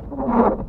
you.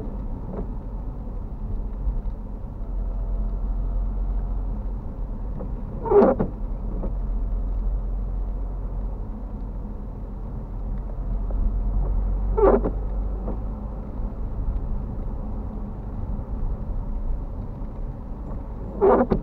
you